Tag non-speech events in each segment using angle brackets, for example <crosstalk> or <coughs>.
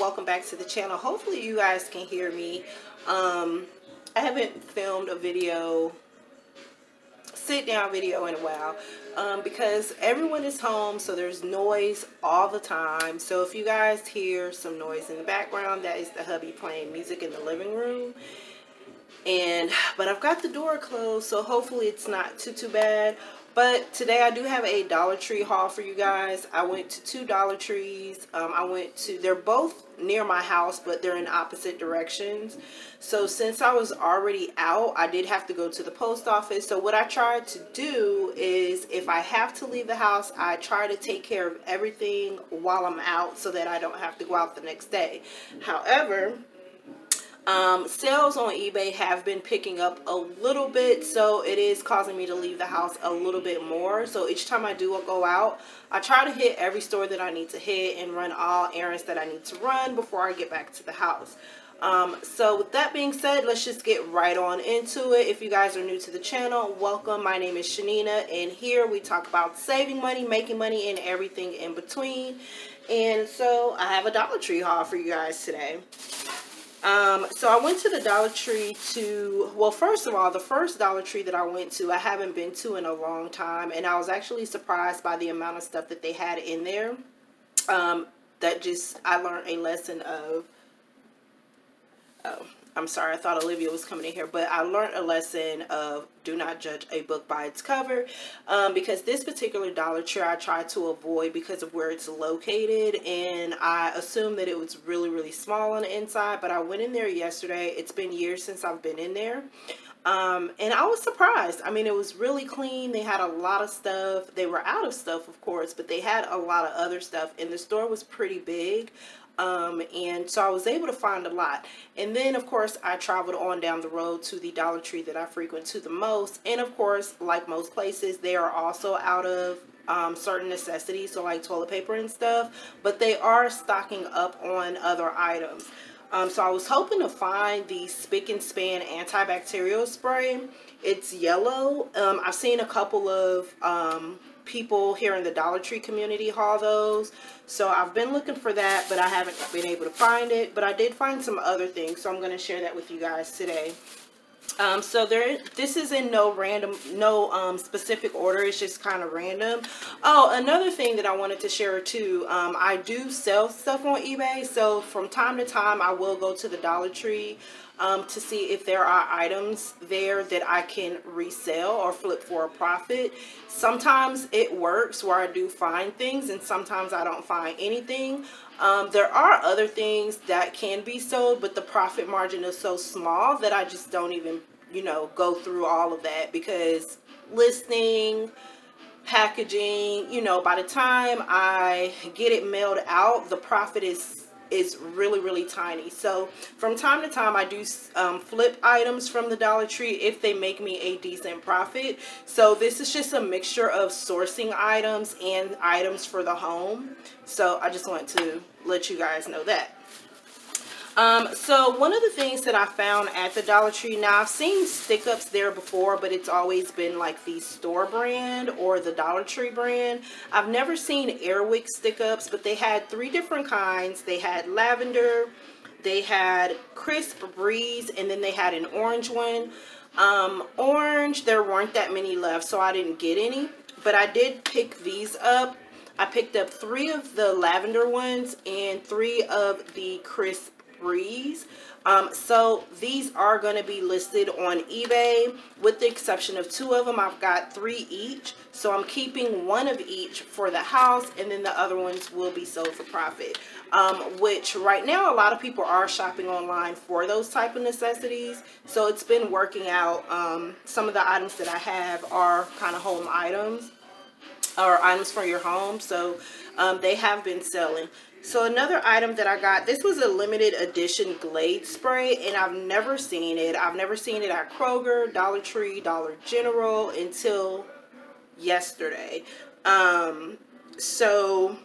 welcome back to the channel. Hopefully you guys can hear me. Um i haven't filmed a video sit down video in a while um, because everyone is home so there's noise all the time. So if you guys hear some noise in the background that is the hubby playing music in the living room. And but I've got the door closed so hopefully it's not too too bad but today I do have a Dollar Tree haul for you guys. I went to two Dollar Trees. Um, I went to, they're both near my house, but they're in opposite directions. So since I was already out, I did have to go to the post office. So what I tried to do is if I have to leave the house, I try to take care of everything while I'm out so that I don't have to go out the next day. However, um, sales on eBay have been picking up a little bit, so it is causing me to leave the house a little bit more. So each time I do go out, I try to hit every store that I need to hit and run all errands that I need to run before I get back to the house. Um, so with that being said, let's just get right on into it. If you guys are new to the channel, welcome. My name is Chanina, and here we talk about saving money, making money, and everything in between. And so I have a Dollar Tree haul for you guys today. Um, so I went to the Dollar Tree to, well, first of all, the first Dollar Tree that I went to, I haven't been to in a long time. And I was actually surprised by the amount of stuff that they had in there. Um, that just, I learned a lesson of, oh, I'm sorry, I thought Olivia was coming in here, but I learned a lesson of do not judge a book by its cover um, because this particular Dollar Tree I tried to avoid because of where it's located and I assumed that it was really, really small on the inside, but I went in there yesterday. It's been years since I've been in there. Um, and I was surprised. I mean, it was really clean. They had a lot of stuff. They were out of stuff, of course, but they had a lot of other stuff. And the store was pretty big. Um, and so I was able to find a lot. And then, of course, I traveled on down the road to the Dollar Tree that I frequent to the most. And, of course, like most places, they are also out of um, certain necessities, so like toilet paper and stuff. But they are stocking up on other items. Um, so I was hoping to find the Spic and Span antibacterial spray. It's yellow. Um, I've seen a couple of um, people here in the Dollar Tree community haul those. So I've been looking for that, but I haven't been able to find it. But I did find some other things, so I'm going to share that with you guys today. Um, so there, this is in no random, no um, specific order. It's just kind of random. Oh, another thing that I wanted to share too. Um, I do sell stuff on eBay. So from time to time, I will go to the Dollar Tree um, to see if there are items there that I can resell or flip for a profit. Sometimes it works where I do find things and sometimes I don't find anything. Um, there are other things that can be sold, but the profit margin is so small that I just don't even, you know, go through all of that because listing, packaging, you know, by the time I get it mailed out, the profit is is really, really tiny. So from time to time, I do um, flip items from the Dollar Tree if they make me a decent profit. So this is just a mixture of sourcing items and items for the home. So I just want to let you guys know that. Um, so one of the things that I found at the Dollar Tree, now I've seen stick-ups there before, but it's always been like the store brand or the Dollar Tree brand. I've never seen Airwick stick-ups, but they had three different kinds. They had lavender, they had crisp breeze, and then they had an orange one. Um, orange, there weren't that many left, so I didn't get any, but I did pick these up. I picked up three of the lavender ones and three of the crisp breeze um, so these are going to be listed on eBay with the exception of two of them. I've got three each so I'm keeping one of each for the house and then the other ones will be sold for profit. Um, which right now a lot of people are shopping online for those type of necessities so it's been working out. Um, some of the items that I have are kind of home items or items for your home so um, they have been selling so another item that I got, this was a limited edition Glade spray and I've never seen it. I've never seen it at Kroger, Dollar Tree, Dollar General until yesterday. Um, so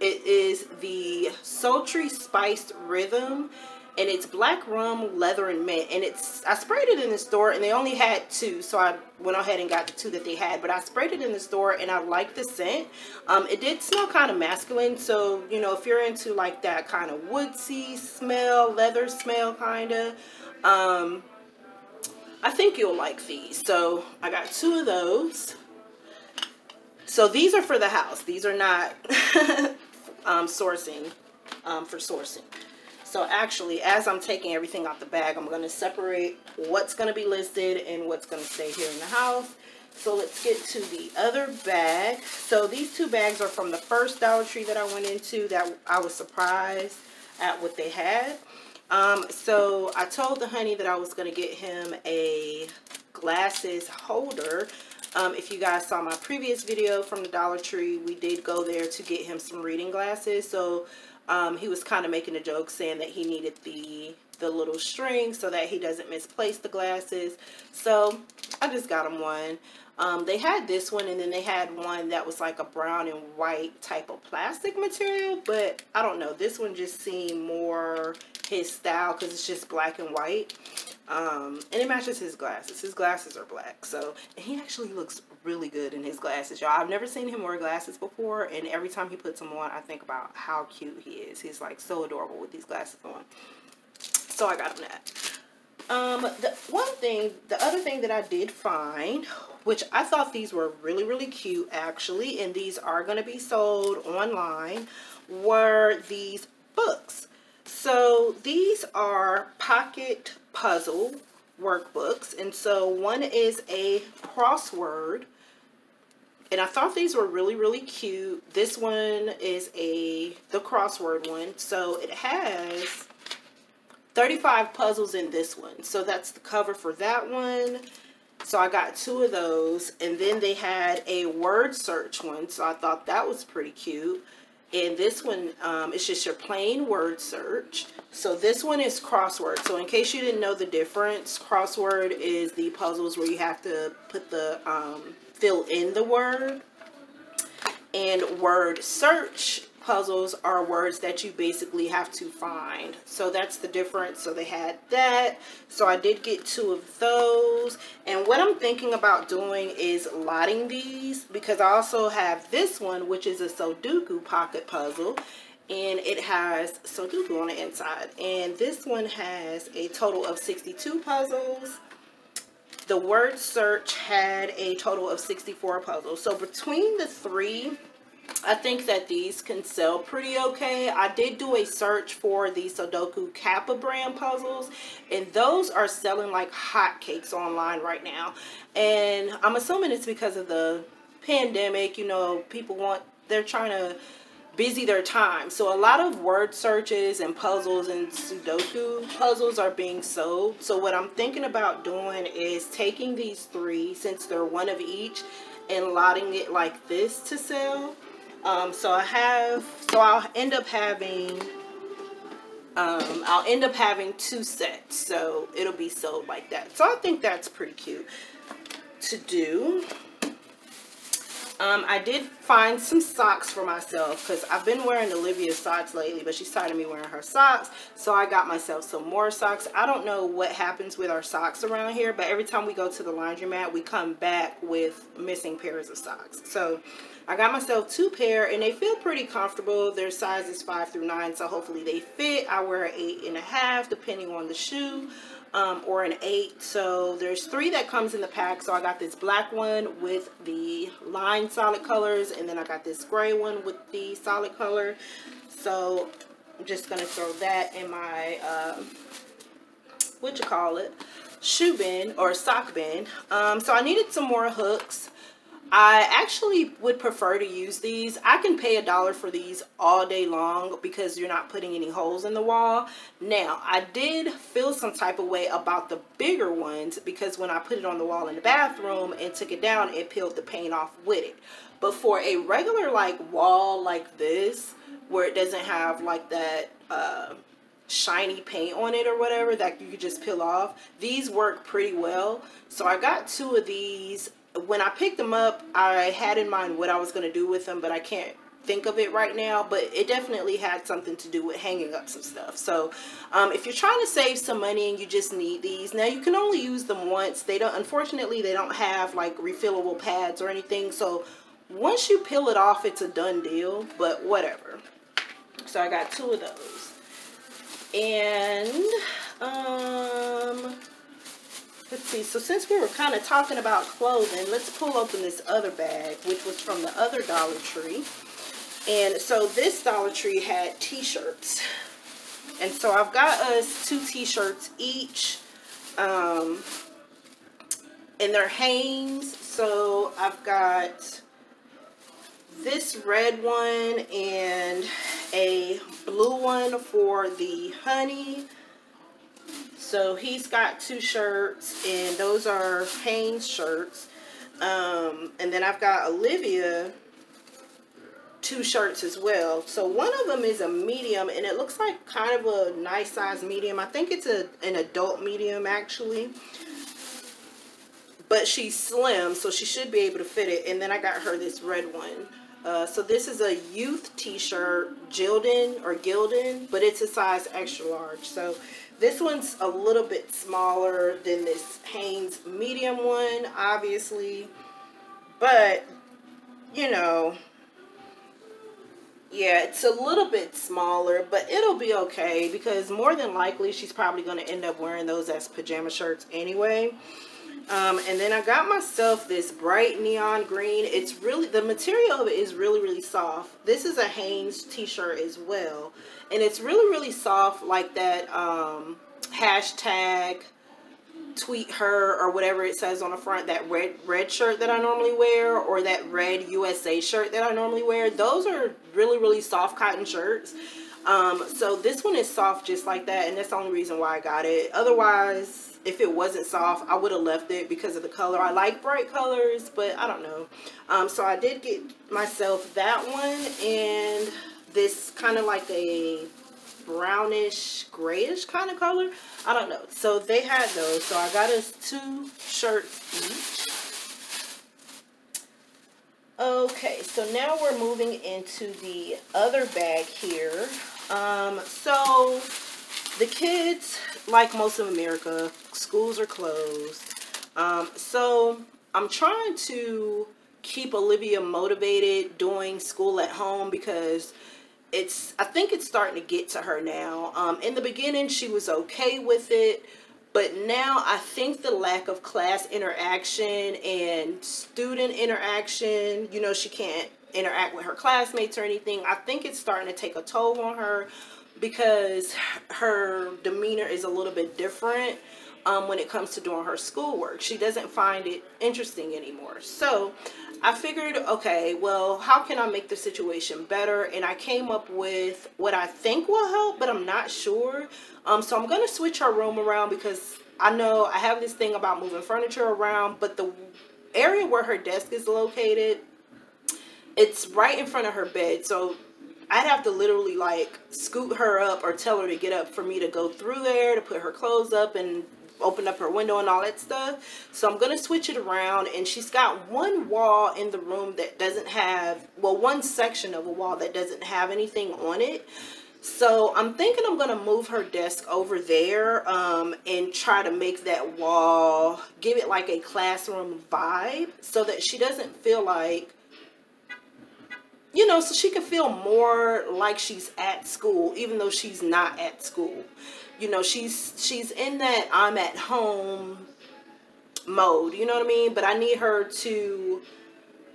it is the Sultry Spiced Rhythm and it's black rum, leather, and mint. And it's I sprayed it in the store, and they only had two, so I went ahead and got the two that they had. But I sprayed it in the store, and I like the scent. Um, it did smell kind of masculine, so you know if you're into like that kind of woodsy smell, leather smell, kind of. Um, I think you'll like these. So I got two of those. So these are for the house. These are not <laughs> um, sourcing um, for sourcing. So actually, as I'm taking everything out the bag, I'm going to separate what's going to be listed and what's going to stay here in the house. So let's get to the other bag. So these two bags are from the first Dollar Tree that I went into that I was surprised at what they had. Um, so I told the honey that I was going to get him a glasses holder. Um, if you guys saw my previous video from the Dollar Tree, we did go there to get him some reading glasses. So um, he was kind of making a joke saying that he needed the the little string so that he doesn't misplace the glasses. So I just got him one. Um, they had this one and then they had one that was like a brown and white type of plastic material. But I don't know. This one just seemed more his style because it's just black and white. Um, and it matches his glasses. His glasses are black. So, he actually looks really good in his glasses, y'all. I've never seen him wear glasses before. And every time he puts them on, I think about how cute he is. He's like so adorable with these glasses on. So, I got him that. Um, the one thing, the other thing that I did find, which I thought these were really, really cute actually, and these are going to be sold online, were these books. So these are pocket puzzle workbooks. And so one is a crossword. And I thought these were really, really cute. This one is a the crossword one. So it has 35 puzzles in this one. So that's the cover for that one. So I got two of those. And then they had a word search one. So I thought that was pretty cute. And this one um, is just your plain word search. So this one is crossword. So in case you didn't know the difference, crossword is the puzzles where you have to put the, um, fill in the word. And word search puzzles are words that you basically have to find. So that's the difference. So they had that. So I did get two of those. And what I'm thinking about doing is lotting these because I also have this one, which is a Sudoku pocket puzzle. And it has Sudoku on the inside. And this one has a total of 62 puzzles. The word search had a total of 64 puzzles. So between the three, I think that these can sell pretty okay. I did do a search for the Sudoku Kappa brand puzzles, and those are selling like hotcakes online right now. And I'm assuming it's because of the pandemic. You know, people want, they're trying to busy their time. So a lot of word searches and puzzles and Sudoku puzzles are being sold. So what I'm thinking about doing is taking these three, since they're one of each, and lotting it like this to sell um, so I have, so I'll end up having, um, I'll end up having two sets. So it'll be sold like that. So I think that's pretty cute to do. Um, I did find some socks for myself because I've been wearing Olivia's socks lately, but she's tired of me wearing her socks. So I got myself some more socks. I don't know what happens with our socks around here, but every time we go to the laundromat, we come back with missing pairs of socks. So I got myself two pair and they feel pretty comfortable. Their size is five through nine, so hopefully they fit. I wear an eight and a half depending on the shoe. Um, or an 8. So there's three that comes in the pack. So I got this black one with the line solid colors. And then I got this gray one with the solid color. So I'm just going to throw that in my, uh, what you call it, shoe bin or sock bin. Um, so I needed some more hooks. I actually would prefer to use these. I can pay a dollar for these all day long because you're not putting any holes in the wall. Now, I did feel some type of way about the bigger ones because when I put it on the wall in the bathroom and took it down, it peeled the paint off with it. But for a regular like wall like this, where it doesn't have like that uh, shiny paint on it or whatever that you could just peel off, these work pretty well. So I got two of these when I picked them up, I had in mind what I was going to do with them, but I can't think of it right now, but it definitely had something to do with hanging up some stuff. So um, if you're trying to save some money and you just need these, now you can only use them once. They don't, unfortunately, they don't have like refillable pads or anything. So once you peel it off, it's a done deal, but whatever. So I got two of those. And, um, let's see. So since we were kind of talking about clothing, let's pull open this other bag, which was from the other Dollar Tree. And so this Dollar Tree had t-shirts. And so I've got us two t-shirts each. Um, and they're Hanes. So I've got this red one and a blue one for the honey. So he's got two shirts and those are Hanes shirts. Um, and then I've got Olivia two shirts as well. So one of them is a medium and it looks like kind of a nice size medium. I think it's a an adult medium actually. But she's slim so she should be able to fit it. And then I got her this red one. Uh, so this is a youth t-shirt, Gildan or Gildan, but it's a size extra large. So this one's a little bit smaller than this Hanes medium one, obviously. But, you know, yeah, it's a little bit smaller, but it'll be okay because more than likely she's probably going to end up wearing those as pajama shirts anyway. Um, and then I got myself this bright neon green. It's really, the material of it is really, really soft. This is a Hanes t-shirt as well. And it's really, really soft like that um, hashtag tweet her or whatever it says on the front that red red shirt that I normally wear or that red USA shirt that I normally wear those are really really soft cotton shirts um, so this one is soft just like that and that's the only reason why I got it otherwise if it wasn't soft I would have left it because of the color. I like bright colors but I don't know. Um, so I did get myself that one and this kind of like a brownish grayish kind of color. I don't know. So they had those. So I got us two shirts each. Okay so now we're moving into the other bag here. Um, so the kids like most of America schools are closed um, so I'm trying to keep Olivia motivated doing school at home because it's I think it's starting to get to her now. Um, in the beginning, she was okay with it, but now I think the lack of class interaction and student interaction, you know, she can't interact with her classmates or anything. I think it's starting to take a toll on her because her demeanor is a little bit different um, when it comes to doing her schoolwork. She doesn't find it interesting anymore. So I figured, okay, well, how can I make the situation better? And I came up with what I think will help, but I'm not sure. Um, so I'm going to switch her room around because I know I have this thing about moving furniture around, but the area where her desk is located, it's right in front of her bed. So I'd have to literally like scoot her up or tell her to get up for me to go through there to put her clothes up and open up her window and all that stuff. So I'm going to switch it around and she's got one wall in the room that doesn't have, well, one section of a wall that doesn't have anything on it. So I'm thinking I'm going to move her desk over there um, and try to make that wall, give it like a classroom vibe so that she doesn't feel like you know, so she can feel more like she's at school, even though she's not at school. You know she's she's in that i'm at home mode you know what i mean? But i need her to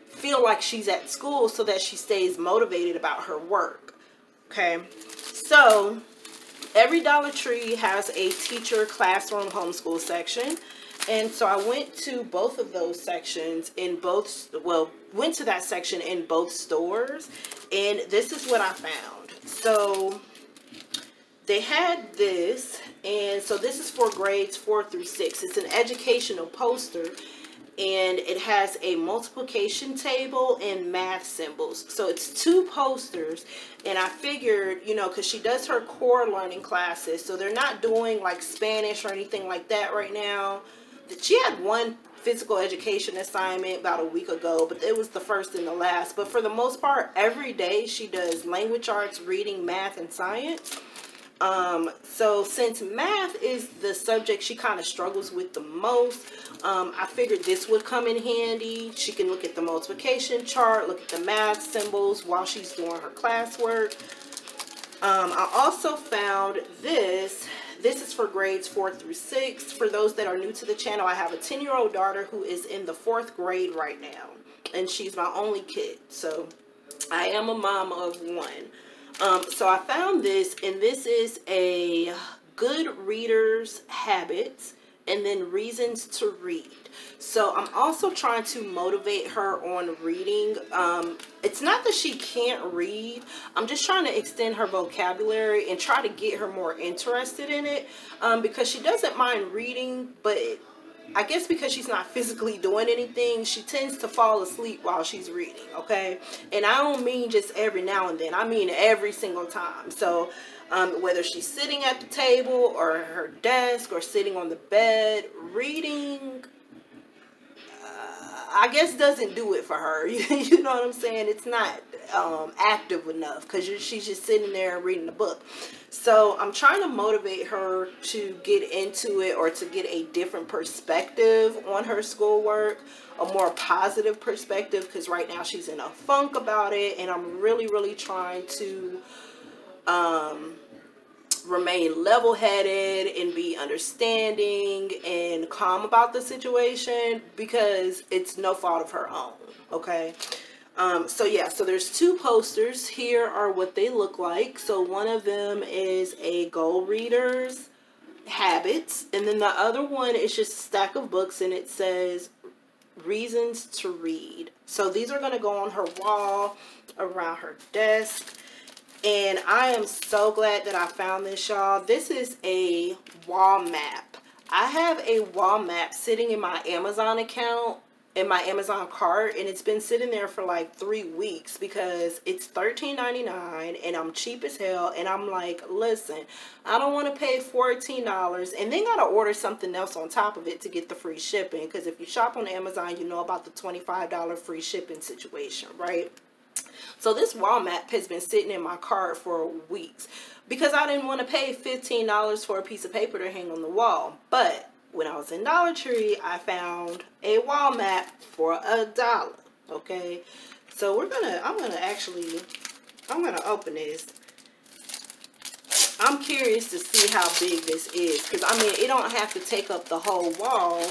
feel like she's at school so that she stays motivated about her work okay? So every dollar tree has a teacher classroom homeschool section and so i went to both of those sections in both well went to that section in both stores and this is what i found. So they had this and so this is for grades four through six. It's an educational poster and it has a multiplication table and math symbols. So it's two posters and i figured you know because she does her core learning classes so they're not doing like spanish or anything like that right now she had one physical education assignment about a week ago, but it was the first and the last. But for the most part, every day she does language arts, reading, math, and science. Um, so since math is the subject she kind of struggles with the most, um, I figured this would come in handy. She can look at the multiplication chart, look at the math symbols while she's doing her classwork. Um, I also found this. This is for grades 4 through 6. For those that are new to the channel, I have a 10-year-old daughter who is in the 4th grade right now. And she's my only kid. So I am a mom of one. Um, so I found this, and this is a good reader's habits and then reasons to read. So I'm also trying to motivate her on reading. Um, it's not that she can't read. I'm just trying to extend her vocabulary and try to get her more interested in it um, because she doesn't mind reading, but I guess because she's not physically doing anything, she tends to fall asleep while she's reading, okay? And I don't mean just every now and then. I mean every single time. So um, whether she's sitting at the table or her desk or sitting on the bed, reading, uh, I guess doesn't do it for her. <laughs> you know what I'm saying? It's not um, active enough because she's just sitting there reading the book. So I'm trying to motivate her to get into it or to get a different perspective on her schoolwork, a more positive perspective because right now she's in a funk about it and I'm really, really trying to um, remain level-headed and be understanding and calm about the situation because it's no fault of her own, okay? Um, so yeah, so there's two posters. Here are what they look like. So one of them is a goal reader's habits. And then the other one is just a stack of books and it says reasons to read. So these are going to go on her wall, around her desk. And I am so glad that I found this, y'all. This is a wall map. I have a wall map sitting in my Amazon account in my Amazon cart and it's been sitting there for like three weeks because it's $13.99 and I'm cheap as hell and I'm like listen I don't want to pay $14 and then gotta order something else on top of it to get the free shipping because if you shop on Amazon you know about the $25 free shipping situation right so this wall map has been sitting in my cart for weeks because I didn't want to pay $15 for a piece of paper to hang on the wall. But when I was in Dollar Tree, I found a wall map for a dollar. Okay. So we're going to, I'm going to actually, I'm going to open this. I'm curious to see how big this is. Because, I mean, it don't have to take up the whole wall.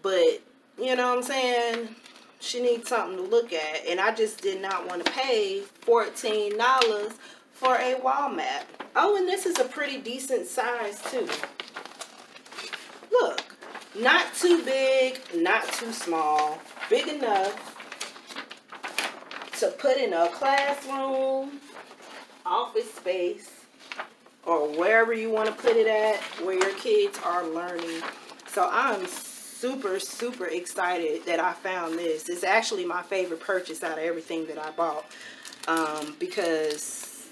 But, you know what I'm saying? she needs something to look at. And I just did not want to pay $14 for a wall map. Oh, and this is a pretty decent size too. Not too big, not too small. Big enough to put in a classroom, office space, or wherever you want to put it at, where your kids are learning. So I'm super, super excited that I found this. It's actually my favorite purchase out of everything that I bought. Um, because,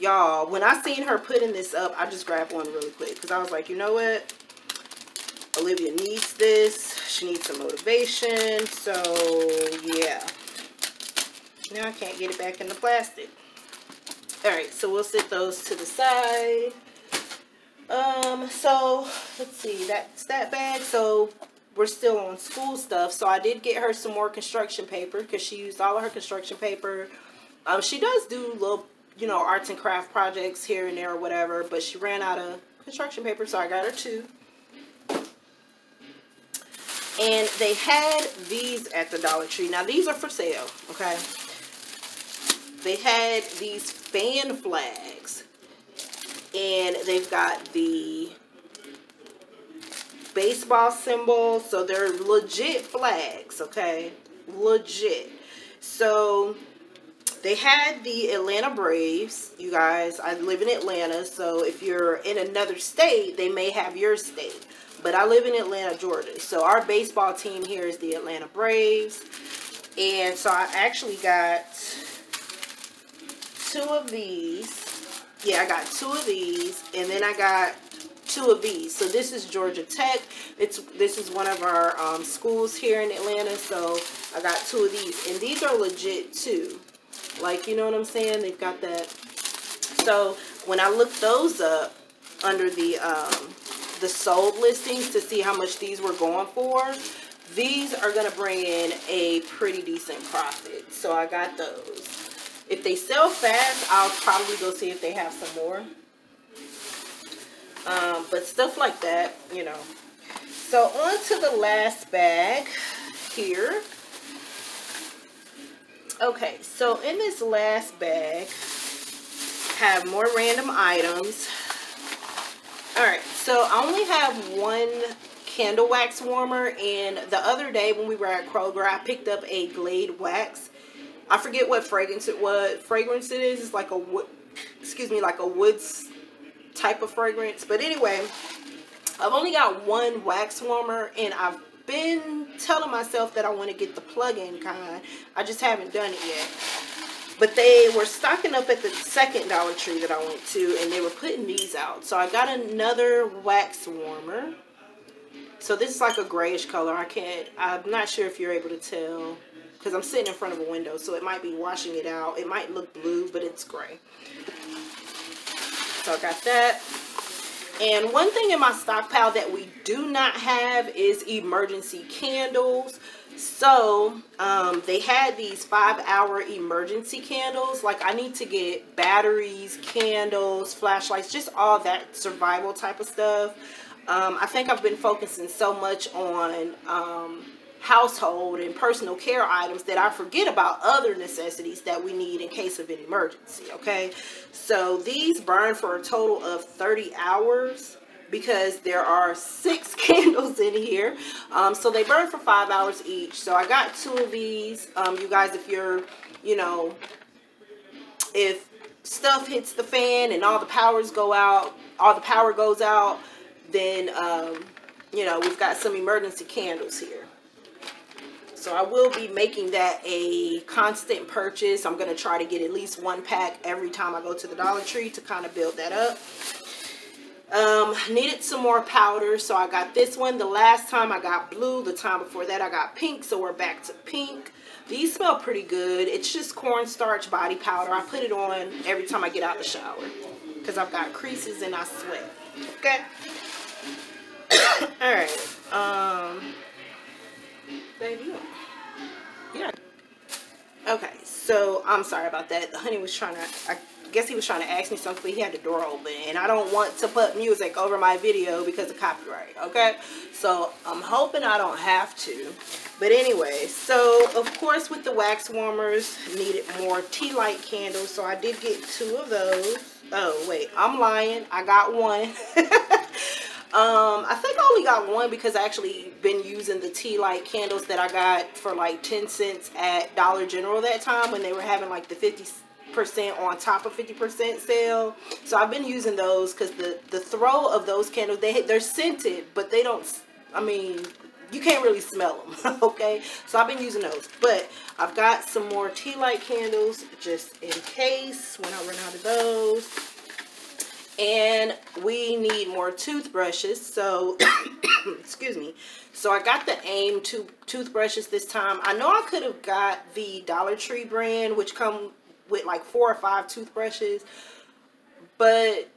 y'all, when I seen her putting this up, I just grabbed one really quick. Because I was like, you know what? Olivia needs this. She needs some motivation. So, yeah. Now I can't get it back in the plastic. Alright, so we'll set those to the side. Um, so let's see, that's that bag. So we're still on school stuff. So I did get her some more construction paper because she used all of her construction paper. Um, she does do little, you know, arts and craft projects here and there or whatever, but she ran out of construction paper, so I got her two. And they had these at the Dollar Tree. Now, these are for sale, okay? They had these fan flags and they've got the baseball symbol so they're legit flags okay legit so they had the Atlanta Braves you guys I live in Atlanta so if you're in another state they may have your state but I live in Atlanta Georgia so our baseball team here is the Atlanta Braves and so I actually got two of these yeah, I got two of these, and then I got two of these. So this is Georgia Tech. It's This is one of our um, schools here in Atlanta. So I got two of these. And these are legit too. Like, you know what I'm saying? They've got that. So when I looked those up under the, um, the sold listings to see how much these were going for, these are going to bring in a pretty decent profit. So I got those. If they sell fast, I'll probably go see if they have some more. Um, but stuff like that, you know. So on to the last bag here. Okay, so in this last bag, have more random items. Alright, so I only have one candle wax warmer and the other day when we were at Kroger, I picked up a Glade wax. I forget what fragrance it was. Fragrance it is. It's like a wood, excuse me, like a woods type of fragrance. But anyway, I've only got one wax warmer and I've been telling myself that I want to get the plug-in kind. I just haven't done it yet. But they were stocking up at the second Dollar Tree that I went to and they were putting these out. So I got another wax warmer. So this is like a grayish color. I can't, I'm not sure if you're able to tell because I'm sitting in front of a window. So it might be washing it out. It might look blue, but it's gray. So I got that. And one thing in my stockpile that we do not have is emergency candles. So um, they had these five hour emergency candles. Like I need to get batteries, candles, flashlights, just all that survival type of stuff. Um, I think I've been focusing so much on um, household and personal care items that I forget about other necessities that we need in case of an emergency, okay? So these burn for a total of 30 hours because there are six <laughs> candles in here. Um, so they burn for five hours each. So I got two of these. Um, you guys, if you're, you know, if stuff hits the fan and all the powers go out, all the power goes out, then, um, you know, we've got some emergency candles here. So I will be making that a constant purchase. I'm going to try to get at least one pack every time I go to the Dollar Tree to kind of build that up. Um, needed some more powder, so I got this one. The last time I got blue, the time before that I got pink, so we're back to pink. These smell pretty good. It's just cornstarch body powder. I put it on every time I get out the shower because I've got creases and I sweat. Okay? <coughs> Alright. Um, baby. Yeah. Okay, so I'm sorry about that. The honey was trying to, I guess he was trying to ask me something, but he had the door open. And I don't want to put music over my video because of copyright, okay? So I'm hoping I don't have to. But anyway, so of course with the wax warmers, needed more tea light candles. So I did get two of those. Oh, wait, I'm lying. I got one. <laughs> Um, I think I only got one because I actually been using the tea light candles that I got for like 10 cents at Dollar General that time when they were having like the 50% on top of 50% sale. So I've been using those because the, the throw of those candles, they, they're scented, but they don't, I mean, you can't really smell them, <laughs> okay? So I've been using those. But I've got some more tea light candles just in case when I run out of those and we need more toothbrushes so <coughs> excuse me. So I got the AIM two toothbrushes this time. I know I could have got the Dollar Tree brand which come with like four or five toothbrushes but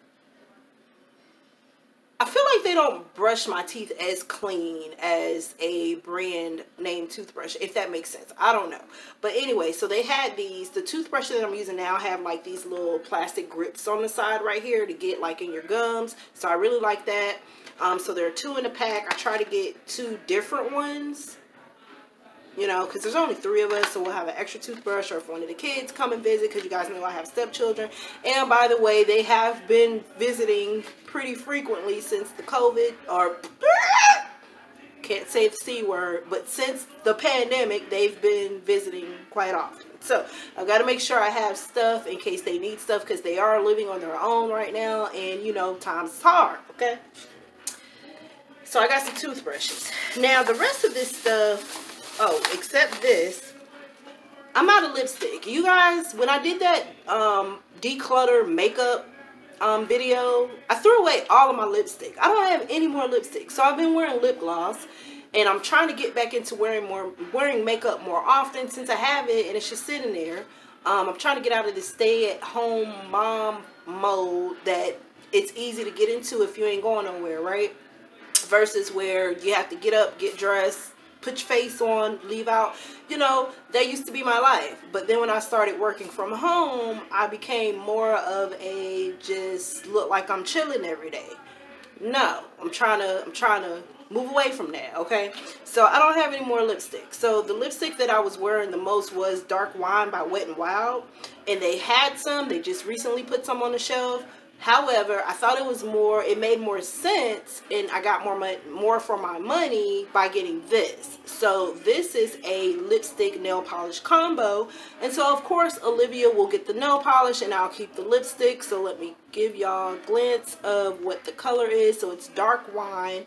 I feel like they don't brush my teeth as clean as a brand name toothbrush, if that makes sense. I don't know. But anyway, so they had these. The toothbrush that I'm using now have like these little plastic grips on the side right here to get like in your gums. So I really like that. Um, so there are two in the pack. I try to get two different ones you know, because there's only three of us, so we'll have an extra toothbrush, or if one of the kids come and visit, because you guys know I have stepchildren. And by the way, they have been visiting pretty frequently since the COVID, or <laughs> can't say the C word, but since the pandemic, they've been visiting quite often. So I've got to make sure I have stuff in case they need stuff because they are living on their own right now, and you know, times hard, okay? So I got some toothbrushes. Now the rest of this stuff Oh, except this. I'm out of lipstick. You guys, when I did that um, declutter makeup um, video, I threw away all of my lipstick. I don't have any more lipstick. So I've been wearing lip gloss and I'm trying to get back into wearing more wearing makeup more often since I have it and it's just sitting there. Um, I'm trying to get out of this stay at home mom mode that it's easy to get into if you ain't going nowhere, right? Versus where you have to get up, get dressed, put your face on, leave out. You know, that used to be my life. But then when I started working from home, I became more of a just look like I'm chilling every day. No, I'm trying to I'm trying to move away from that, okay? So I don't have any more lipstick. So the lipstick that I was wearing the most was Dark Wine by Wet n Wild. And they had some, they just recently put some on the shelf. However, I thought it was more, it made more sense and I got more money, more for my money by getting this. So this is a lipstick nail polish combo. And so of course, Olivia will get the nail polish and I'll keep the lipstick. So let me give y'all a glance of what the color is. So it's dark wine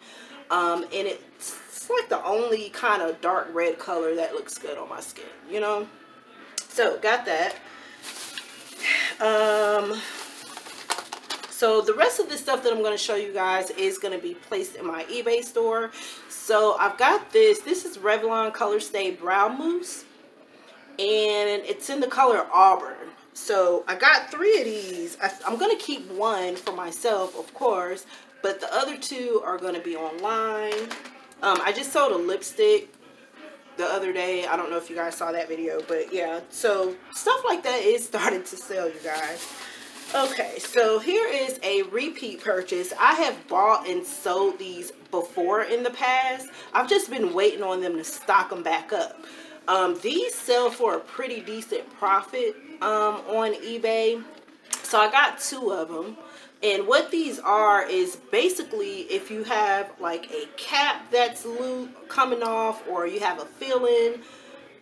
um, and it's, it's like the only kind of dark red color that looks good on my skin, you know? So got that. Um, so the rest of the stuff that I'm going to show you guys is going to be placed in my eBay store. So I've got this. This is Revlon Color Stay Brow Mousse. And it's in the color Auburn. So I got three of these. I, I'm going to keep one for myself, of course. But the other two are going to be online. Um, I just sold a lipstick the other day. I don't know if you guys saw that video. But yeah, so stuff like that is <laughs> starting to sell, you guys. Okay, so here is a repeat purchase. I have bought and sold these before in the past. I've just been waiting on them to stock them back up. Um, these sell for a pretty decent profit um, on eBay. So I got two of them. And what these are is basically if you have like a cap that's loose coming off or you have a filling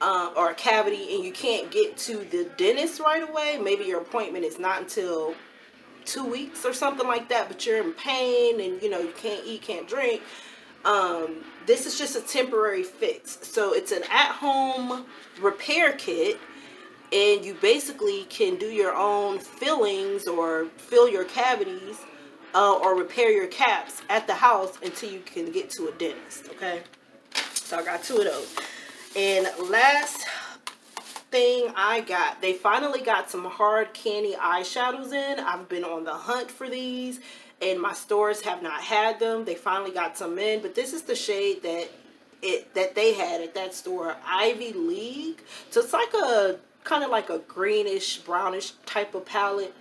um, or a cavity and you can't get to the dentist right away, maybe your appointment is not until two weeks or something like that, but you're in pain and you know you can't eat, can't drink. Um, this is just a temporary fix. So it's an at-home repair kit and you basically can do your own fillings or fill your cavities uh, or repair your caps at the house until you can get to a dentist, okay? So I got two of those. And last thing I got, they finally got some hard candy eyeshadows in. I've been on the hunt for these and my stores have not had them. They finally got some in, but this is the shade that it that they had at that store, Ivy League. So it's like a kind of like a greenish, brownish type of palette.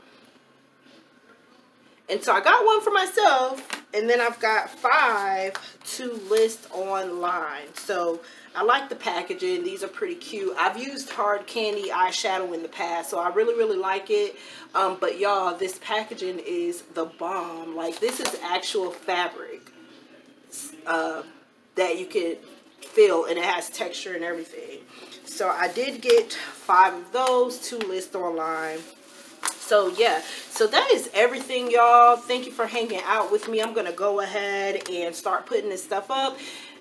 And so I got one for myself, and then I've got five to list online. So I like the packaging. These are pretty cute. I've used hard candy eyeshadow in the past, so I really, really like it. Um, but y'all, this packaging is the bomb. Like, this is actual fabric uh, that you can feel, and it has texture and everything. So I did get five of those to list online so yeah so that is everything y'all thank you for hanging out with me i'm gonna go ahead and start putting this stuff up